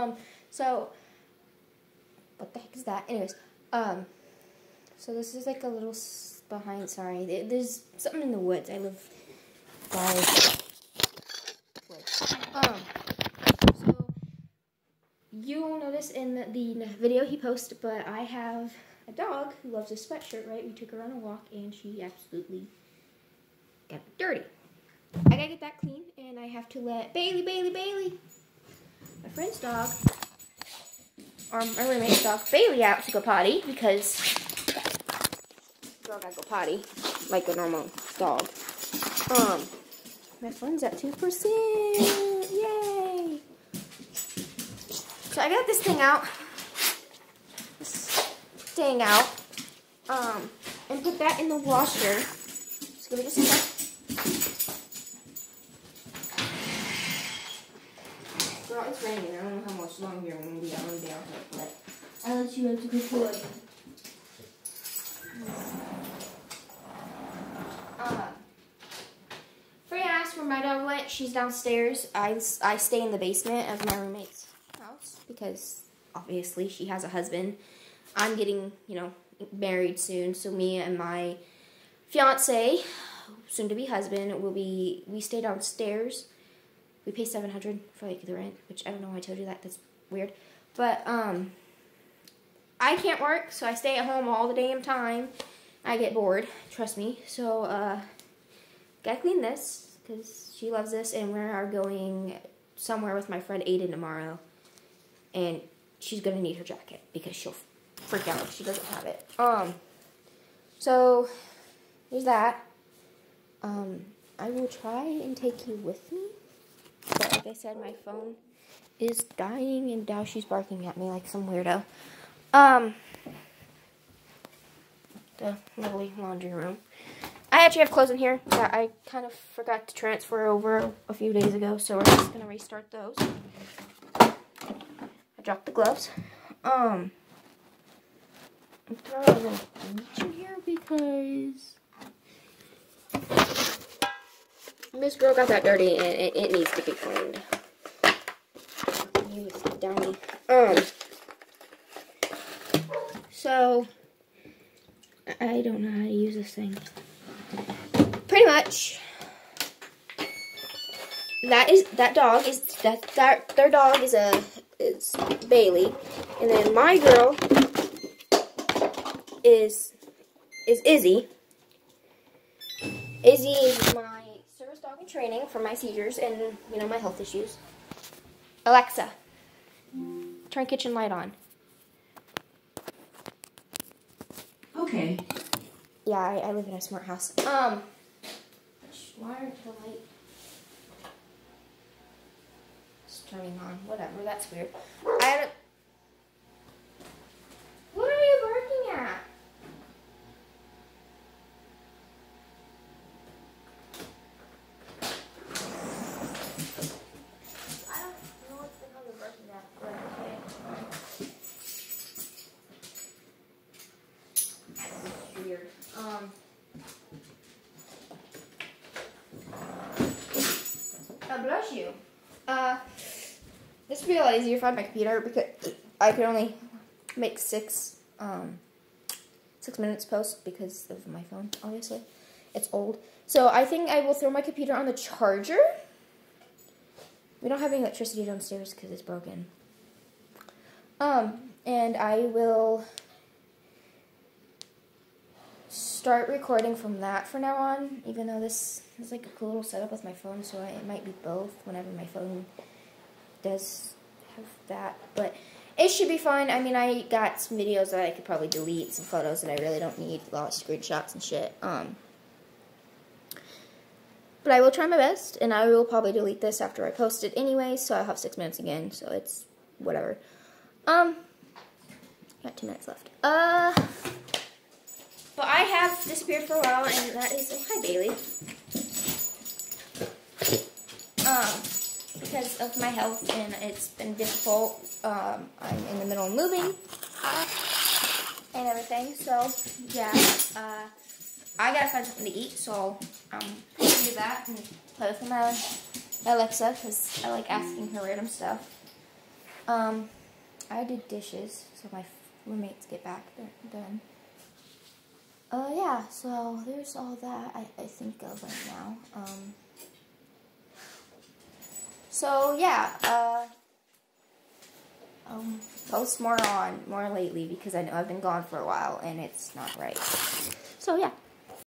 Um, so, what the heck is that? Anyways, um, so this is like a little behind, sorry, there's something in the woods. I live by woods. Um, so, you will notice in the, video he posted, but I have a dog who loves his sweatshirt, right? We took her on a walk and she absolutely got dirty. I gotta get that clean and I have to let Bailey, Bailey, Bailey, friend's dog, or my roommate's dog, Bailey out to go potty because girl gotta go potty like a normal dog. Um, my friend's at 2%. Yay! So I got this thing out. This thing out. Um, and put that in the washer. Just. Girl, it's raining. I don't know how much longer I'm going to be on the outfit, but I'll let you into the floor. Uh, Freya asked where my dog went. She's downstairs. I, I stay in the basement of my roommate's house because obviously she has a husband. I'm getting, you know, married soon, so me and my fiance, soon to be husband, will be, we stay downstairs we pay 700 for like the rent, which I don't know why I told you that. That's weird. But um I can't work, so I stay at home all the damn time. I get bored, trust me. So uh gotta clean this because she loves this and we are going somewhere with my friend Aiden tomorrow. And she's gonna need her jacket because she'll freak out if she doesn't have it. Um so there's that. Um I will try and take you with me but like I said, my phone is dying and now she's barking at me like some weirdo. Um, the lovely laundry room. I actually have clothes in here that I kind of forgot to transfer over a few days ago, so we're just going to restart those. I dropped the gloves. Um, I'm throwing a little bleach in here because this girl got that dirty and it, it needs to be cleaned. You dummy. Um. So, I don't know how to use this thing. Pretty much, that is that dog is that that their dog is a is Bailey, and then my girl is is Izzy. Izzy is my dog in training for my seizures and, you know, my health issues. Alexa, turn kitchen light on. Okay. Yeah, I, I live in a smart house. Um, why aren't the light it's turning on? Whatever, that's weird. I a bless you. Uh, this would be a lot easier if I had my computer because I could only make six, um, six minutes post because of my phone, obviously. It's old. So I think I will throw my computer on the charger. We don't have any electricity downstairs because it's broken. Um, and I will start recording from that for now on, even though this is like a cool little setup with my phone, so I, it might be both whenever my phone does have that, but it should be fine. I mean, I got some videos that I could probably delete, some photos that I really don't need, a lot of screenshots and shit, um, but I will try my best, and I will probably delete this after I post it anyway, so I'll have six minutes again, so it's whatever. Um, got two minutes left. Uh... Have disappeared for a while, and that is, oh, hi, Bailey. Um, because of my health, and it's been difficult. Um, I'm in the middle of moving and everything, so, yeah, uh, I gotta find something to eat, so I'm gonna do that and play with my, Alexa, because I like asking her random stuff. Um, I did dishes, so my roommates get back done. Uh, yeah, so there's all that I, I think of right now. Um, so yeah, uh, um, post more on more lately because I know I've been gone for a while and it's not right. So yeah.